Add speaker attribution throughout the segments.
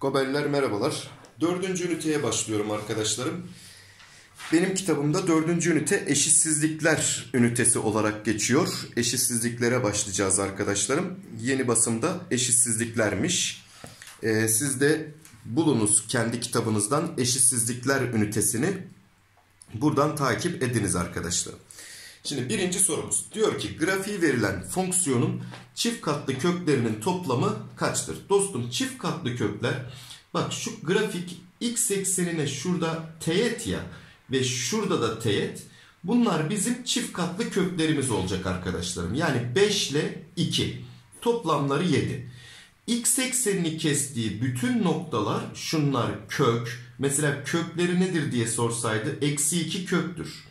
Speaker 1: Gobeller merhabalar. Dördüncü üniteye başlıyorum arkadaşlarım. Benim kitabımda dördüncü ünite eşitsizlikler ünitesi olarak geçiyor. Eşitsizliklere başlayacağız arkadaşlarım. Yeni basımda eşitsizliklermiş. Ee, siz de bulunuz kendi kitabınızdan eşitsizlikler ünitesini. Buradan takip ediniz arkadaşlarım. Şimdi birinci sorumuz. Diyor ki grafiği verilen fonksiyonun çift katlı köklerinin toplamı kaçtır? Dostum çift katlı kökler bak şu grafik x eksenine şurada teğet ya ve şurada da teğet. Bunlar bizim çift katlı köklerimiz olacak arkadaşlarım. Yani 5 ile 2 toplamları 7. X eksenini kestiği bütün noktalar şunlar kök. Mesela kökleri nedir diye sorsaydı eksi 2 köktür.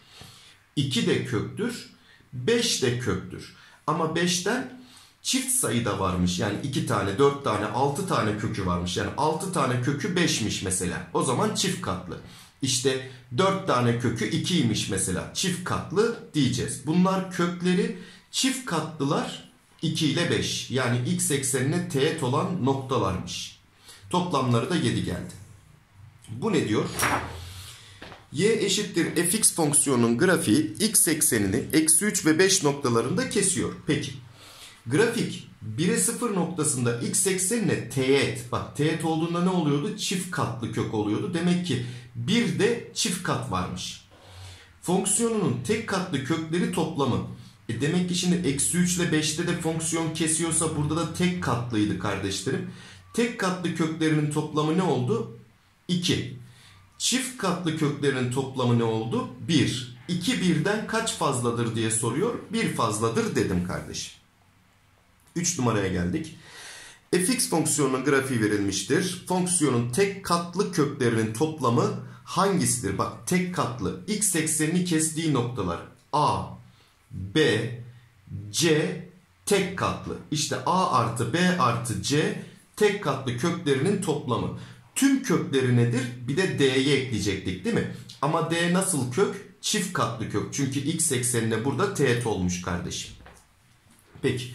Speaker 1: 2 de köktür. 5 de köktür. Ama 5'ten çift sayıda varmış. Yani 2 tane, 4 tane, 6 tane kökü varmış. Yani 6 tane kökü 5'miş mesela. O zaman çift katlı. İşte 4 tane kökü 2'ymiş mesela. Çift katlı diyeceğiz. Bunlar kökleri çift katlılar 2 ile 5. Yani x eksenine teğet olan noktalarmış. Toplamları da 7 geldi. Bu ne diyor? Y eşittir fx fonksiyonunun grafiği x eksenini eksi 3 ve 5 noktalarında kesiyor. Peki grafik 1'e 0 noktasında x eksenine teğet. Bak teğet olduğunda ne oluyordu? Çift katlı kök oluyordu. Demek ki bir de çift kat varmış. Fonksiyonunun tek katlı kökleri toplamı. E demek ki şimdi eksi 3 ile 5'te de fonksiyon kesiyorsa burada da tek katlıydı kardeşlerim. Tek katlı köklerinin toplamı ne oldu? 2. Çift katlı köklerin toplamı ne oldu? 1. 2 birden kaç fazladır diye soruyor. 1 fazladır dedim kardeşim. 3 numaraya geldik. fx fonksiyonunun grafiği verilmiştir. Fonksiyonun tek katlı köklerinin toplamı hangisidir? Bak tek katlı. x eksenini kestiği noktalar. A, B, C tek katlı. İşte A artı B artı C tek katlı köklerinin toplamı. Tüm kökleri nedir? Bir de D'yi ekleyecektik değil mi? Ama D nasıl kök? Çift katlı kök. Çünkü x eksenine burada teğet olmuş kardeşim. Peki.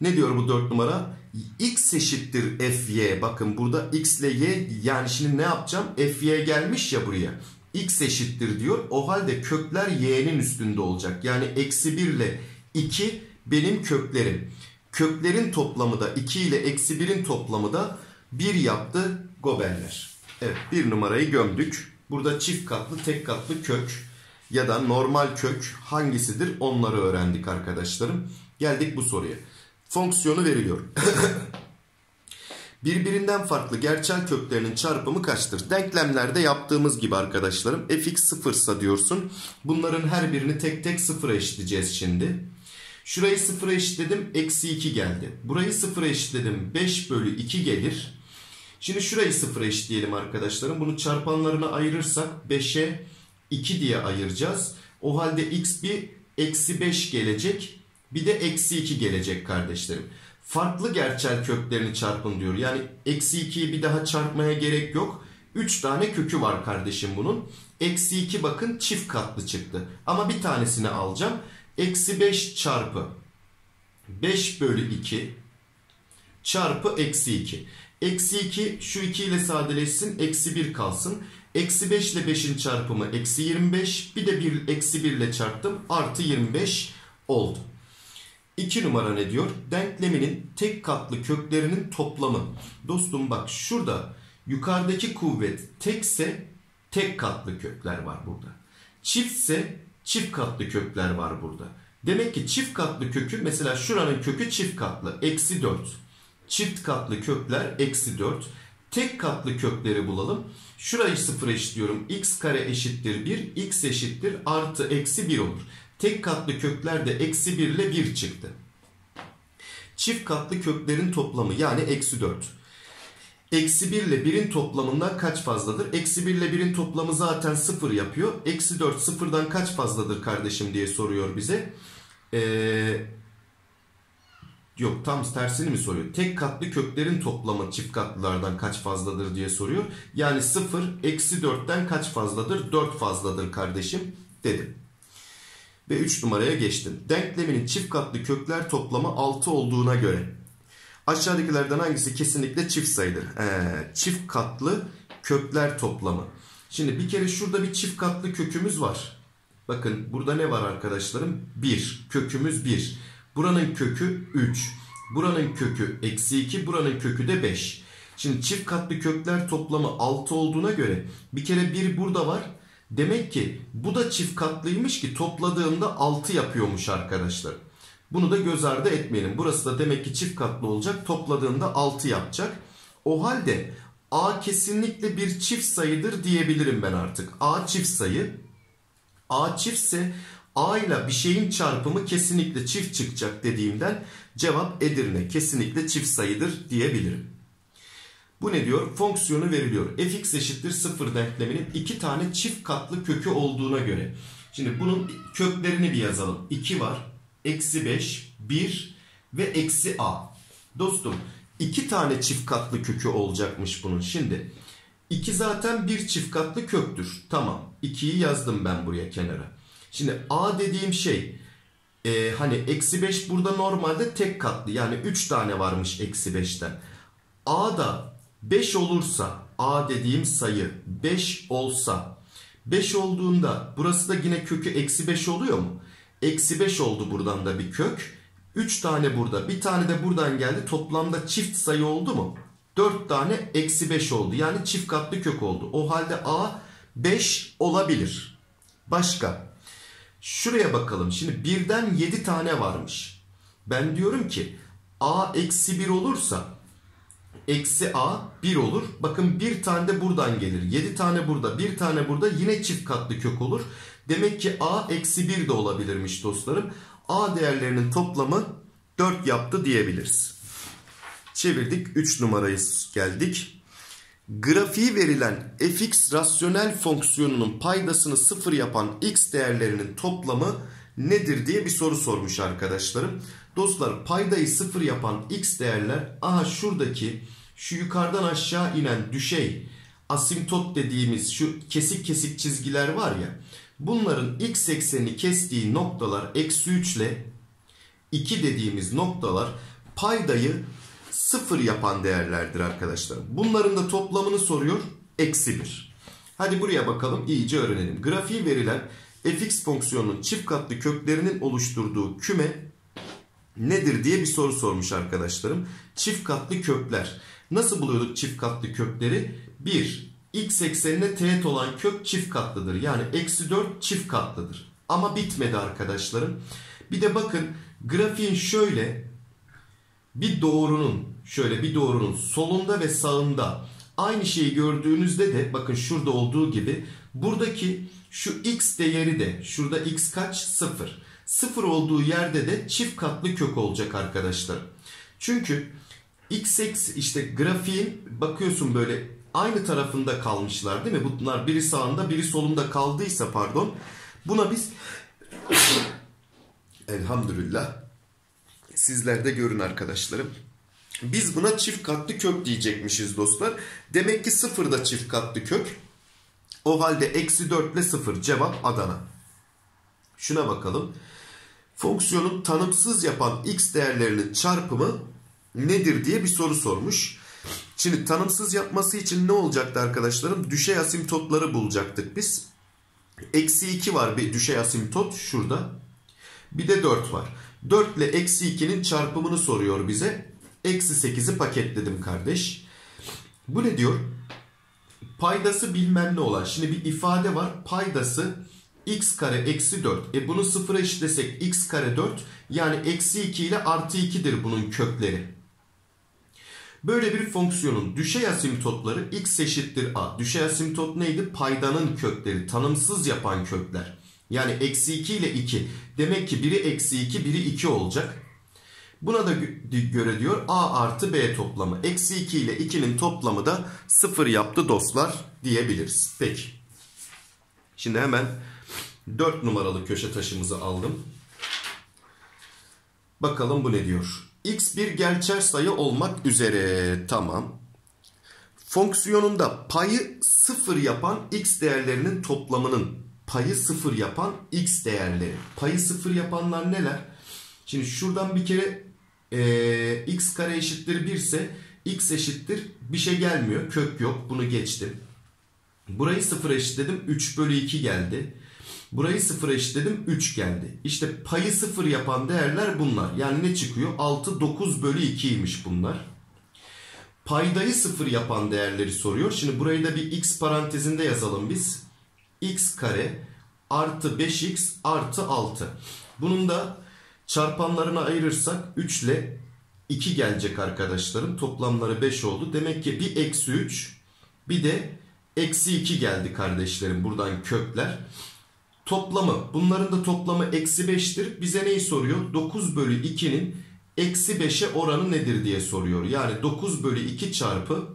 Speaker 1: Ne diyor bu 4 numara? x eşittir fy. Bakın burada x ile y yani şimdi ne yapacağım? fy gelmiş ya buraya. x eşittir diyor. O halde kökler y'nin üstünde olacak. Yani eksi 1 ile 2 benim köklerim. Köklerin toplamı da 2 ile eksi 1'in toplamı da 1 yaptı goberler. Evet bir numarayı gömdük. Burada çift katlı tek katlı kök ya da normal kök hangisidir onları öğrendik arkadaşlarım. Geldik bu soruya. Fonksiyonu veriliyor. Birbirinden farklı gerçel köklerinin çarpımı kaçtır? Denklemlerde yaptığımız gibi arkadaşlarım fx sıfırsa diyorsun. Bunların her birini tek tek sıfıra eşitleyeceğiz şimdi. Şurayı sıfıra eşitledim. Eksi 2 geldi. Burayı sıfıra eşitledim. 5 bölü 2 gelir. Şimdi şurayı sıfıra eşitleyelim arkadaşlarım. Bunu çarpanlarına ayırırsak 5'e 2 diye ayıracağız. O halde x bir eksi 5 gelecek. Bir de eksi 2 gelecek kardeşlerim. Farklı gerçel köklerini çarpın diyor. Yani eksi 2'yi bir daha çarpmaya gerek yok. 3 tane kökü var kardeşim bunun. Eksi 2 bakın çift katlı çıktı. Ama bir tanesini alacağım. Eksi 5 çarpı 5 bölü 2 çarpı eksi 2. Eksi 2 şu 2 ile sadeleşsin. Eksi 1 kalsın. Eksi 5 ile 5'in çarpımı eksi 25. Bir de 1, eksi 1 ile çarptım. Artı 25 oldu. 2 numara ne diyor? Denkleminin tek katlı köklerinin toplamı. Dostum bak şurada yukarıdaki kuvvet tekse tek katlı kökler var burada. Çiftse çift katlı kökler var burada. Demek ki çift katlı kökü mesela şuranın kökü çift katlı. Eksi 4. Çift katlı kökler eksi 4. Tek katlı kökleri bulalım. Şurayı sıfır eşitliyorum. x kare eşittir 1. x eşittir artı eksi 1 olur. Tek katlı kökler de eksi 1 ile 1 çıktı. Çift katlı köklerin toplamı yani eksi 4. Eksi 1 ile 1'in toplamından kaç fazladır? Eksi 1 ile 1'in toplamı zaten 0 yapıyor. Eksi 4 sıfırdan kaç fazladır kardeşim diye soruyor bize. Eee... Yok tam tersini mi soruyor? Tek katlı köklerin toplamı çift katlılardan kaç fazladır diye soruyor. Yani 0 eksi 4'ten kaç fazladır? 4 fazladır kardeşim dedim. Ve 3 numaraya geçtim. Denkleminin çift katlı kökler toplamı 6 olduğuna göre Aşağıdakilerden hangisi kesinlikle çift sayıdır? Ee, çift katlı kökler toplamı. Şimdi bir kere şurada bir çift katlı kökümüz var. Bakın burada ne var arkadaşlarım? 1. Kökümüz 1. Buranın kökü 3. Buranın kökü eksi 2. Buranın kökü de 5. Şimdi çift katlı kökler toplamı 6 olduğuna göre bir kere 1 burada var. Demek ki bu da çift katlıymış ki topladığında 6 yapıyormuş arkadaşlar. Bunu da göz ardı etmeyelim. Burası da demek ki çift katlı olacak. Topladığında 6 yapacak. O halde A kesinlikle bir çift sayıdır diyebilirim ben artık. A çift sayı. A çiftse A ile bir şeyin çarpımı kesinlikle çift çıkacak dediğimden cevap Edirne kesinlikle çift sayıdır diyebilirim. Bu ne diyor? Fonksiyonu veriliyor. fx eşittir 0 denkleminin iki tane çift katlı kökü olduğuna göre. Şimdi bunun köklerini bir yazalım. 2 var. Eksi 5, 1 ve eksi a. Dostum iki tane çift katlı kökü olacakmış bunun. Şimdi 2 zaten bir çift katlı köktür. Tamam. 2'yi yazdım ben buraya kenara. Şimdi a dediğim şey e, hani eksi 5 burada normalde tek katlı. Yani 3 tane varmış eksi 5'ten. a da 5 olursa a dediğim sayı 5 olsa 5 olduğunda burası da yine kökü eksi 5 oluyor mu? Eksi 5 oldu buradan da bir kök. 3 tane burada bir tane de buradan geldi. Toplamda çift sayı oldu mu? 4 tane eksi 5 oldu. Yani çift katlı kök oldu. O halde a 5 olabilir. Başka. Şuraya bakalım. Şimdi birden 7 tane varmış. Ben diyorum ki a eksi 1 olursa eksi a 1 olur. Bakın bir tane de buradan gelir. 7 tane burada bir tane burada yine çift katlı kök olur. Demek ki a eksi 1 de olabilirmiş dostlarım. a değerlerinin toplamı 4 yaptı diyebiliriz. Çevirdik 3 numarayı geldik. Grafiği verilen fx rasyonel fonksiyonunun paydasını 0 yapan x değerlerinin toplamı nedir diye bir soru sormuş arkadaşlarım. Dostlar paydayı 0 yapan x değerler aha şuradaki şu yukarıdan aşağı inen düşey asimtot dediğimiz şu kesik kesik çizgiler var ya bunların x eksenini kestiği noktalar eksi 3 ile 2 dediğimiz noktalar paydayı 0 yapan değerlerdir arkadaşlar. Bunların da toplamını soruyor eksi 1. Hadi buraya bakalım iyice öğrenelim. Grafiği verilen fx fonksiyonunun çift katlı köklerinin oluşturduğu küme nedir diye bir soru sormuş arkadaşlarım. Çift katlı kökler. Nasıl buluyorduk çift katlı kökleri? 1. X eksenine teğet olan kök çift katlıdır. Yani eksi 4 çift katlıdır. Ama bitmedi arkadaşlarım. Bir de bakın grafiğin şöyle bir doğrunun şöyle bir doğrunun solunda ve sağında aynı şeyi gördüğünüzde de bakın şurada olduğu gibi buradaki şu x değeri de şurada x kaç? 0. 0 olduğu yerde de çift katlı kök olacak arkadaşlar. Çünkü x işte grafiğin bakıyorsun böyle aynı tarafında kalmışlar değil mi? Bunlar biri sağında biri solunda kaldıysa pardon. Buna biz elhamdülillah sizler de görün arkadaşlarım. Biz buna çift katlı kök diyecekmişiz dostlar. Demek ki sıfır da çift katlı kök. O halde eksi 4 ile 0 cevap Adana. Şuna bakalım. Fonksiyonun tanımsız yapan x değerlerinin çarpımı nedir diye bir soru sormuş. Şimdi tanımsız yapması için ne olacaktı arkadaşlarım? Düşey asimtotları bulacaktık biz. Eksi 2 var bir düşey asimtot şurada. Bir de 4 var. 4 ile eksi 2'nin çarpımını soruyor bize. Eksi 8'i paketledim kardeş. Bu ne diyor? Paydası bilmem ne olan. Şimdi bir ifade var. Paydası x kare eksi 4. E bunu sıfıra eşitlesek x kare 4. Yani eksi 2 ile artı 2'dir bunun kökleri. Böyle bir fonksiyonun düşey asimtotları x eşittir a. Düşey asimtot neydi? Paydanın kökleri. Tanımsız yapan kökler. Yani eksi 2 ile 2. Demek ki biri eksi 2 biri 2 olacak. Buna da göre diyor a artı b toplamı. Eksi 2 ile 2'nin toplamı da 0 yaptı dostlar diyebiliriz. Peki. Şimdi hemen 4 numaralı köşe taşımızı aldım. Bakalım bu ne diyor. x bir gerçel sayı olmak üzere. Tamam. Fonksiyonunda payı 0 yapan x değerlerinin toplamının payı 0 yapan x değerleri. Payı 0 yapanlar neler? Şimdi şuradan bir kere e, x kare eşittir 1 ise x eşittir bir şey gelmiyor. Kök yok. Bunu geçtim. Burayı 0 eşitledim. 3 bölü 2 geldi. Burayı 0 eşitledim 3 geldi. İşte payı 0 yapan değerler bunlar. Yani ne çıkıyor? 6 9 bölü 2'ymiş bunlar. Paydayı 0 yapan değerleri soruyor. Şimdi burayı da bir x parantezinde yazalım biz. x kare artı 5x artı 6. Bunun da çarpanlarını ayırırsak 3 ile 2 gelecek arkadaşlarım. Toplamları 5 oldu. Demek ki bir eksi 3 bir de eksi 2 geldi kardeşlerim. Buradan kökler. Toplamı bunların da toplamı eksi 5'tir. Bize neyi soruyor? 9 bölü 2'nin eksi 5'e oranı nedir diye soruyor. Yani 9 bölü 2 çarpı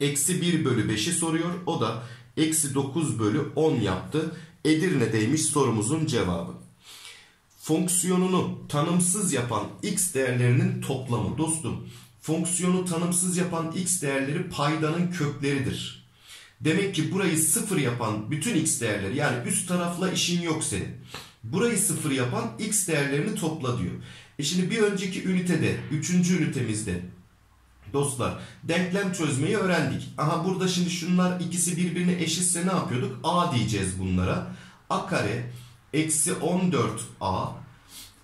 Speaker 1: eksi 1 bölü 5'i soruyor. O da eksi 9 bölü 10 yaptı. Edirne'deymiş sorumuzun cevabı. Fonksiyonunu tanımsız yapan x değerlerinin toplamı. Dostum fonksiyonu tanımsız yapan x değerleri paydanın kökleridir. Demek ki burayı sıfır yapan bütün x değerleri yani üst tarafla işin yok senin. Burayı sıfır yapan x değerlerini topla diyor. E şimdi bir önceki ünitede, üçüncü ünitemizde dostlar denklem çözmeyi öğrendik. Aha burada şimdi şunlar ikisi birbirine eşitse ne yapıyorduk? A diyeceğiz bunlara. A kare eksi 14A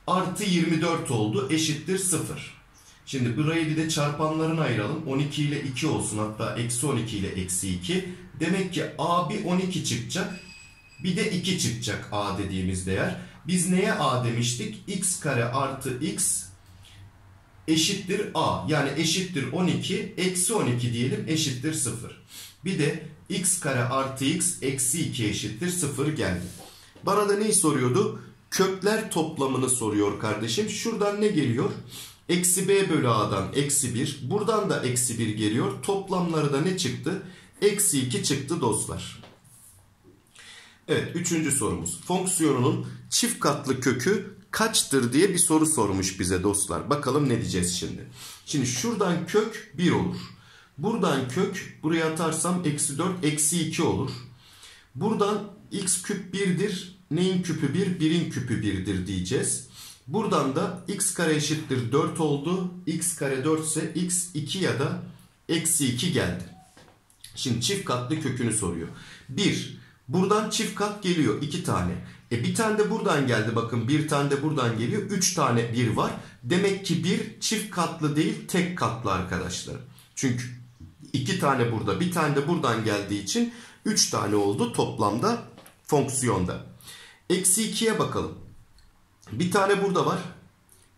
Speaker 1: artı 24 oldu eşittir 0. Şimdi burayı bir de çarpanlarına ayıralım. 12 ile 2 olsun hatta eksi 12 ile eksi 2. Demek ki A bir 12 çıkacak. Bir de 2 çıkacak A dediğimiz değer. Biz neye A demiştik? x kare artı x eşittir A. Yani eşittir 12. Eksi 12 diyelim eşittir 0. Bir de x kare artı x eksi 2 eşittir 0 geldi. Bana da neyi soruyordu? Kökler toplamını soruyor kardeşim. Şuradan ne geliyor? Eksi b bölü a'dan eksi 1. Buradan da eksi 1 geliyor. Toplamları da ne çıktı? Eksi 2 çıktı dostlar. Evet üçüncü sorumuz. Fonksiyonunun çift katlı kökü kaçtır diye bir soru sormuş bize dostlar. Bakalım ne diyeceğiz şimdi. Şimdi şuradan kök 1 olur. Buradan kök buraya atarsam eksi 4 eksi 2 olur. Buradan x küp 1'dir. Neyin küpü 1? 1'in küpü 1'dir diyeceğiz. Buradan da x kare eşittir 4 oldu. x kare 4 ise x 2 ya da eksi 2 geldi. Şimdi çift katlı kökünü soruyor. 1. Buradan çift kat geliyor 2 tane. E bir tane de buradan geldi bakın bir tane de buradan geliyor. 3 tane 1 var. Demek ki 1 çift katlı değil tek katlı arkadaşlar. Çünkü 2 tane burada bir tane de buradan geldiği için 3 tane oldu toplamda fonksiyonda. Eksi 2'ye bakalım. Bir tane burada var.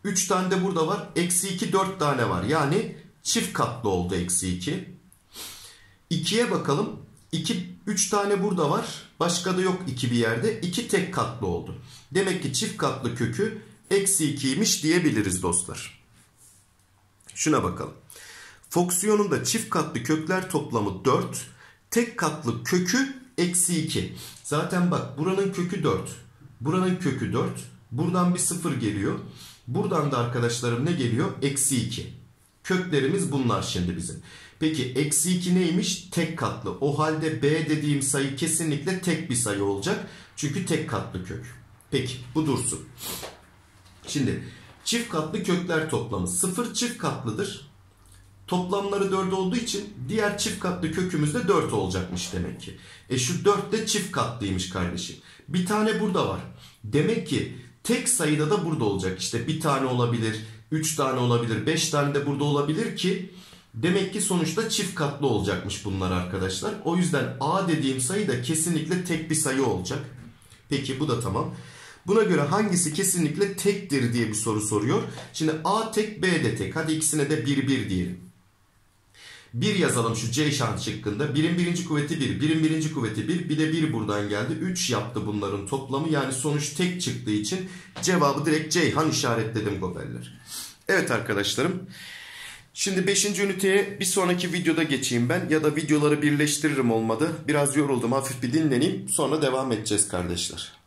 Speaker 1: 3 tane de burada var. Eksi 2 4 tane var. Yani çift katlı oldu eksi 2. 2'ye bakalım. 2 3 tane burada var. Başka da yok 2 bir yerde. 2 tek katlı oldu. Demek ki çift katlı kökü eksi 2'ymiş diyebiliriz dostlar. Şuna bakalım. Fonksiyonunda çift katlı kökler toplamı 4. Tek katlı kökü eksi 2. Zaten bak buranın kökü 4. Buranın kökü 4. Buradan bir 0 geliyor. Buradan da arkadaşlarım ne geliyor? Eksi 2. Köklerimiz bunlar şimdi bizim. Peki eksi 2 neymiş? Tek katlı. O halde b dediğim sayı kesinlikle tek bir sayı olacak. Çünkü tek katlı kök. Peki bu dursun. Şimdi çift katlı kökler toplamı. 0 çift katlıdır. Toplamları 4 olduğu için diğer çift katlı kökümüz de 4 olacakmış demek ki. E şu 4 de çift katlıymış kardeşim. Bir tane burada var. Demek ki tek sayıda da burada olacak. İşte bir tane olabilir, 3 tane olabilir, 5 tane de burada olabilir ki demek ki sonuçta çift katlı olacakmış bunlar arkadaşlar. O yüzden A dediğim sayı da kesinlikle tek bir sayı olacak. Peki bu da tamam. Buna göre hangisi kesinlikle tektir diye bir soru soruyor. Şimdi A tek B de tek. Hadi ikisine de 1 1 diyelim. 1 yazalım şu C şans şıkkında. 1'in birinci kuvveti 1. 1'in birinci kuvveti 1. Bir de 1 buradan geldi. 3 yaptı bunların toplamı. Yani sonuç tek çıktığı için cevabı direkt Ceyhan işaretledim gobeller. Evet arkadaşlarım. Şimdi 5. üniteye bir sonraki videoda geçeyim ben. Ya da videoları birleştiririm olmadı. Biraz yoruldum hafif bir dinleneyim. Sonra devam edeceğiz kardeşler.